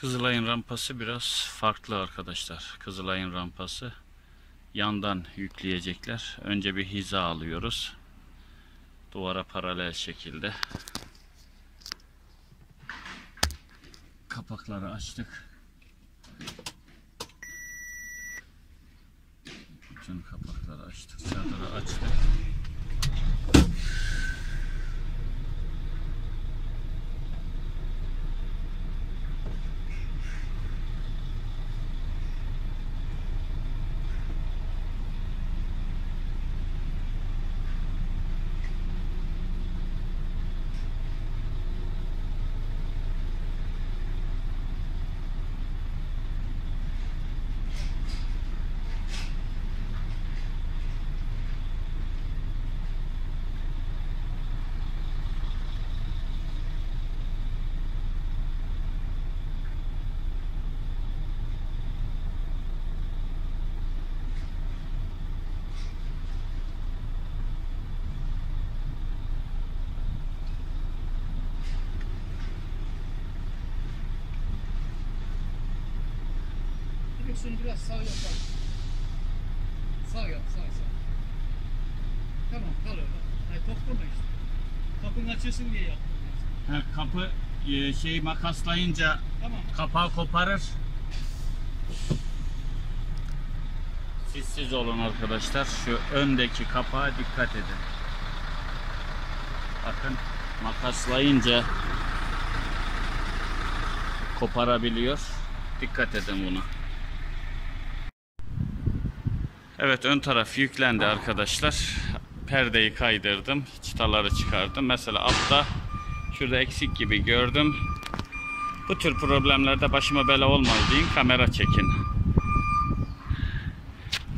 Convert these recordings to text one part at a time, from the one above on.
Kızılay'ın rampası biraz farklı arkadaşlar. Kızılay'ın rampası yandan yükleyecekler. Önce bir hiza alıyoruz. Duvara paralel şekilde. Kapakları açtık. Bütün kapakları açtık. Çadırı açtık. Direksiyonu biraz sağ yap bak. Sağ yap, sağ sağ. Tamam, kal öyle. Hayır, toplama işte. Kapının açılsın diye yaptım. Ha, kapı e, şey makaslayınca Tamam. kapağı koparır. Siz olun arkadaşlar. Şu öndeki kapağa dikkat edin. Bakın makaslayınca koparabiliyor. Dikkat edin buna. Evet ön taraf yüklendi arkadaşlar. Perdeyi kaydırdım. Çıtaları çıkardım. Mesela altta şurada eksik gibi gördüm. Bu tür problemlerde başıma bela olmaz deyin kamera çekin.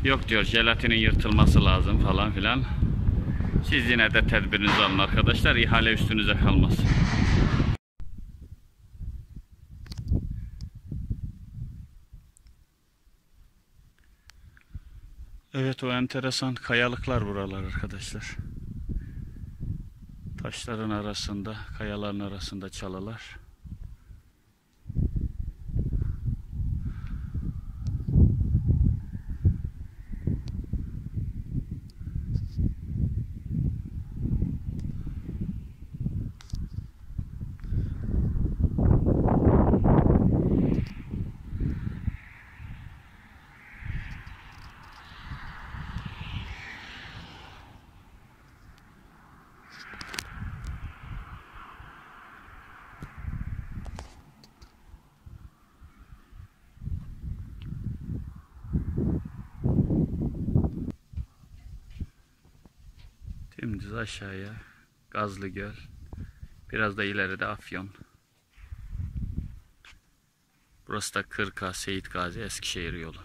Yok diyor jelatinin yırtılması lazım falan filan. Siz yine de tedbirinizi alın arkadaşlar. ihale üstünüze kalmasın. Evet o enteresan kayalıklar buralar arkadaşlar. Taşların arasında, kayaların arasında çalılar. Dümdüz aşağıya Gazlı Göl. Biraz da ileride Afyon. Burası da Kırka, Seyit Gazi, Eskişehir yolu.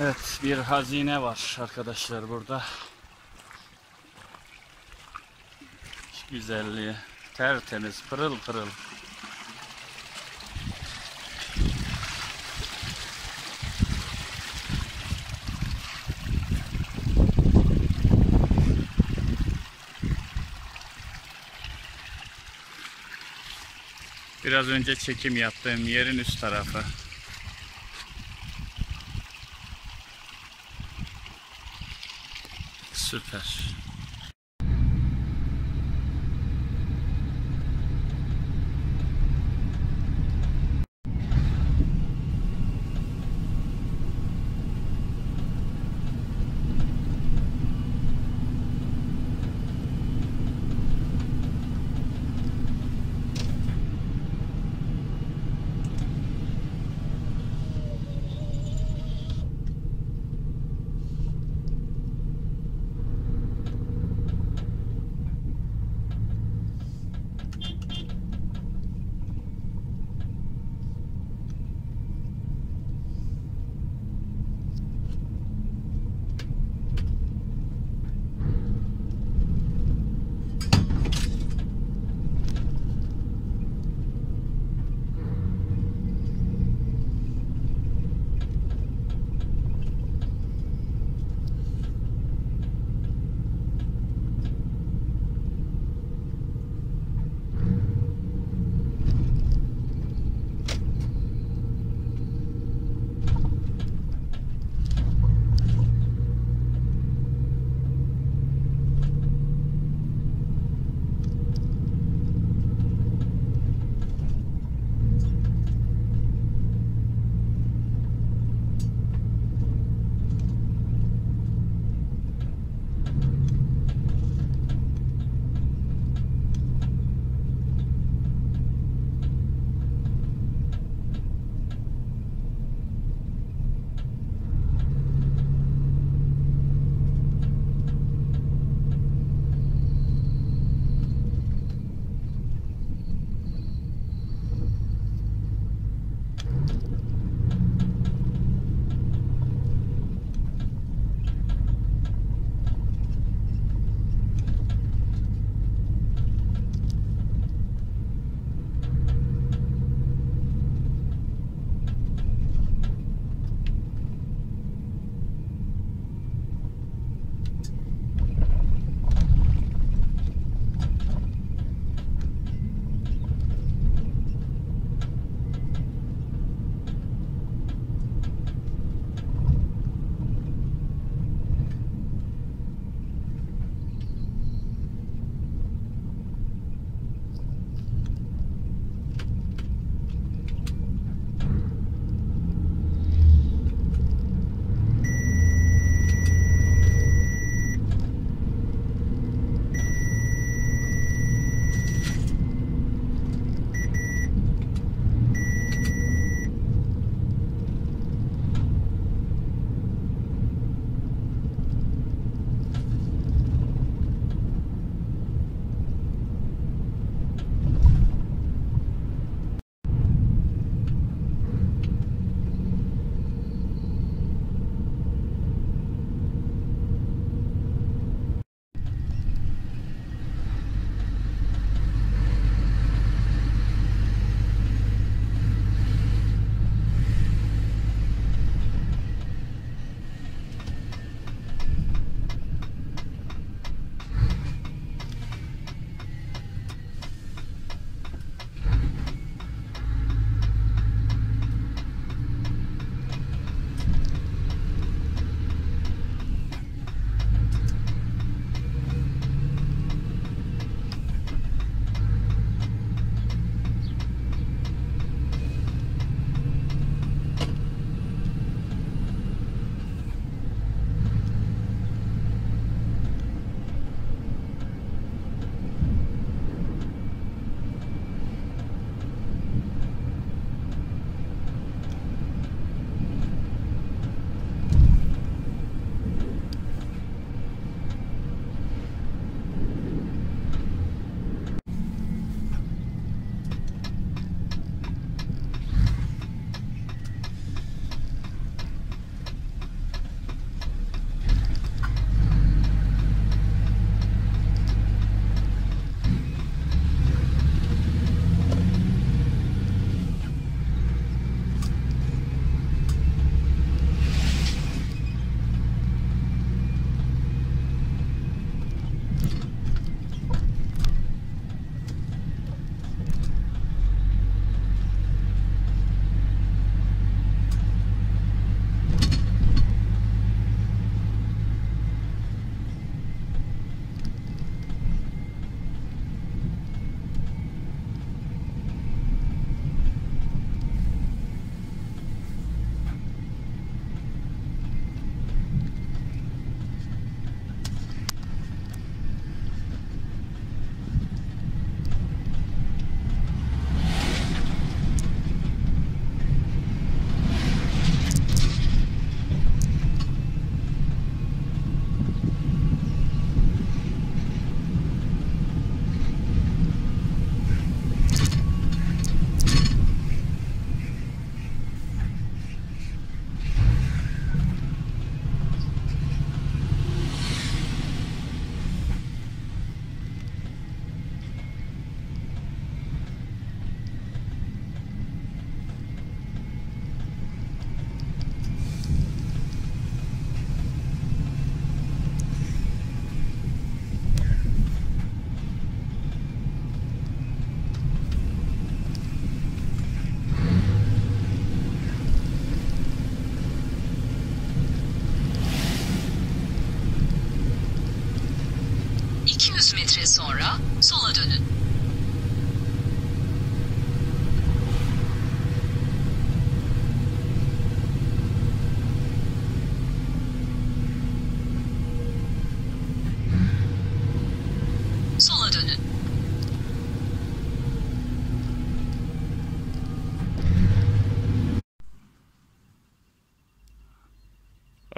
Evet bir hazine var arkadaşlar burada. Güzelliği tertemiz pırıl pırıl. Biraz önce çekim yaptığım yerin üst tarafı. Süper.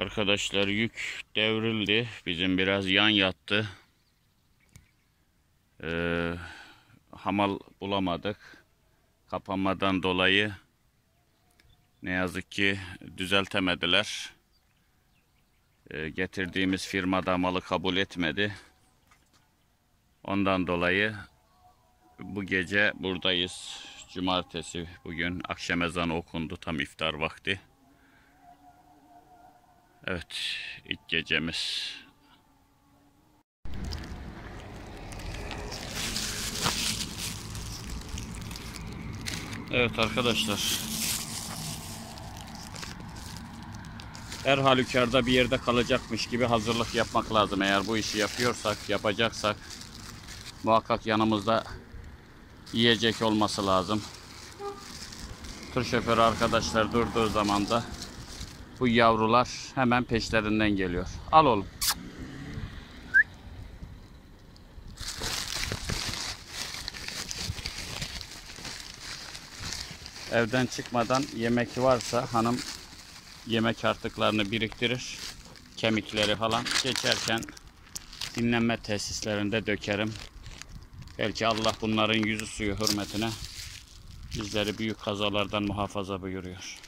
Arkadaşlar yük devrildi. Bizim biraz yan yattı. Ee, hamal bulamadık. Kapanmadan dolayı Ne yazık ki düzeltemediler. Ee, getirdiğimiz firmada malı kabul etmedi. Ondan dolayı bu gece buradayız. Cumartesi bugün akşam ezanı okundu tam iftar vakti. Evet ilk gecemiz. Evet arkadaşlar. Her halükarda bir yerde kalacakmış gibi hazırlık yapmak lazım. Eğer bu işi yapıyorsak, yapacaksak muhakkak yanımızda yiyecek olması lazım. Tır şoförü arkadaşlar durduğu zaman da bu yavrular hemen peşlerinden geliyor. Al oğlum. Evden çıkmadan yemek varsa hanım yemek artıklarını biriktirir. Kemikleri falan geçerken dinlenme tesislerinde dökerim. Belki Allah bunların yüzü suyu hürmetine bizleri büyük kazalardan muhafaza buyuruyor.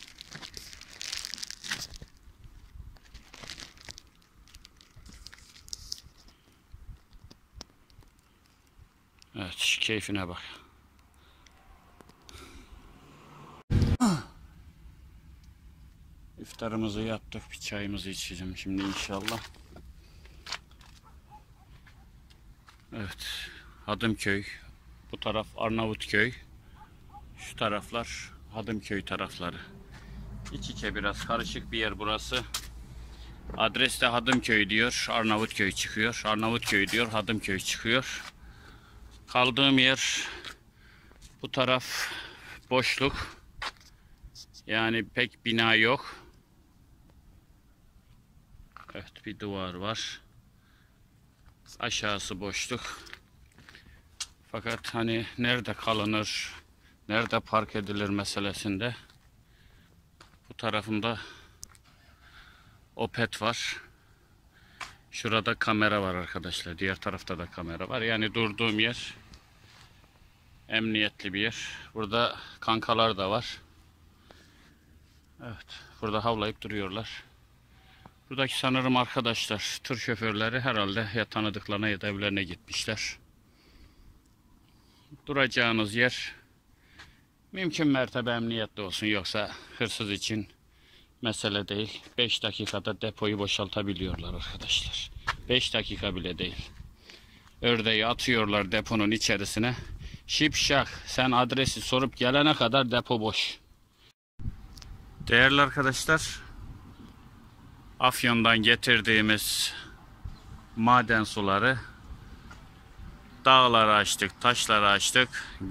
Evet, şu keyfine bak. İftarımızı yaptık. Bir çayımızı içeceğim şimdi inşallah. Evet. Hadımköy. Bu taraf Arnavutköy. Şu taraflar Hadımköy tarafları. İç içe biraz karışık bir yer burası. Adres de Hadımköy diyor. Arnavutköy çıkıyor. Arnavutköy diyor. Hadımköy çıkıyor. Kaldığım yer bu taraf boşluk. Yani pek bina yok. Evet bir duvar var. Aşağısı boşluk. Fakat hani nerede kalınır, nerede park edilir meselesinde bu tarafımda Opet var. Şurada kamera var arkadaşlar. Diğer tarafta da kamera var. Yani durduğum yer emniyetli bir yer. Burada kankalar da var. Evet. Burada havlayıp duruyorlar. Buradaki sanırım arkadaşlar tır şoförleri herhalde ya tanıdıklarına ya da evlerine gitmişler. Duracağınız yer mümkün mertebe emniyetli olsun yoksa hırsız için mesele değil. 5 dakikada depoyu boşaltabiliyorlar arkadaşlar. 5 dakika bile değil. Ördeği atıyorlar deponun içerisine. Şipşak sen adresi sorup gelene kadar depo boş. Değerli arkadaşlar, Afyon'dan getirdiğimiz maden suları dağları açtık, taşları açtık.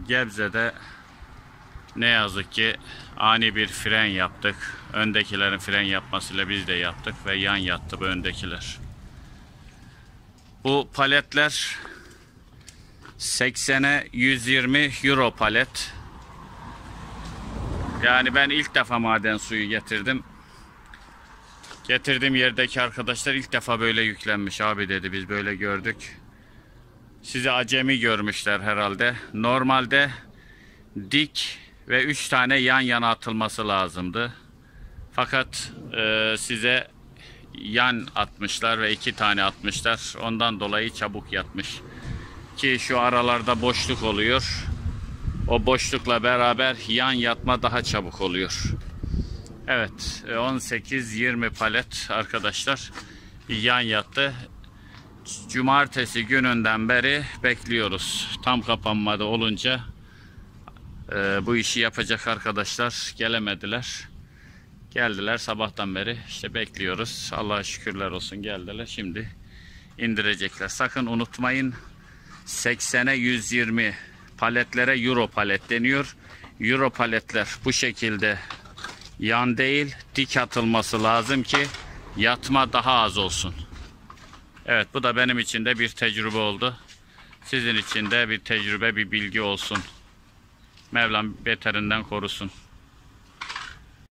Gebze'de ne yazık ki ani bir fren yaptık. Öndekilerin fren yapmasıyla biz de yaptık ve yan yattı bu öndekiler. Bu paletler 80'e 120 euro palet. Yani ben ilk defa maden suyu getirdim. Getirdiğim yerdeki arkadaşlar ilk defa böyle yüklenmiş abi dedi biz böyle gördük. Sizi acemi görmüşler herhalde. Normalde dik ve 3 tane yan yana atılması lazımdı. Fakat e, size yan atmışlar ve 2 tane atmışlar. Ondan dolayı çabuk yatmış. Ki şu aralarda boşluk oluyor. O boşlukla beraber yan yatma daha çabuk oluyor. Evet 18-20 palet arkadaşlar yan yattı. Cumartesi gününden beri bekliyoruz. Tam kapanmada olunca e, bu işi yapacak arkadaşlar gelemediler. Geldiler sabahtan beri işte bekliyoruz. Allah'a şükürler olsun geldiler. Şimdi indirecekler. Sakın unutmayın 80'e 120 paletlere euro palet deniyor. Euro paletler bu şekilde yan değil dik atılması lazım ki yatma daha az olsun. Evet bu da benim için de bir tecrübe oldu. Sizin için de bir tecrübe bir bilgi olsun. Mevlam beterinden korusun.